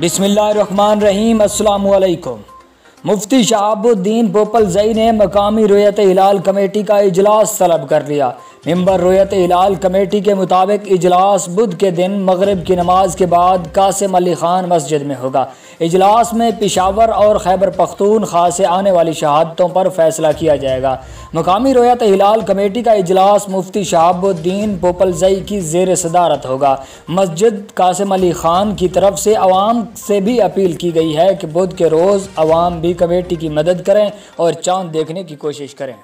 बिसमीम अल्लाम मुफ्ती शहाबुद्दीन पोपल जई ने मकामी रोयत हिलाल कमेटी का इजलास तलब कर लिया। मम्बर रोयत हिलाल कमेटी के मुताबिक इजलास बुध के दिन मगरब की नमाज़ के बाद कासिम अली ख़ान मस्जिद में होगा। इजलास में पिशावर और खैबर पख्तूनख्वा से आने वाली शहादतों पर फैसला किया जाएगा। मकामी रोयत हिलाल कमेटी का इजलास मुफ्ती शहाबुद्दीन पोपलजई की जेर सदारत होगा। मस्जिद कासिम अली ख़ान की तरफ़ से आवाम से भी अपील की गई है कि बुध के रोज़ आवाम भी कमेटी की मदद करें और चाँद देखने की कोशिश करें।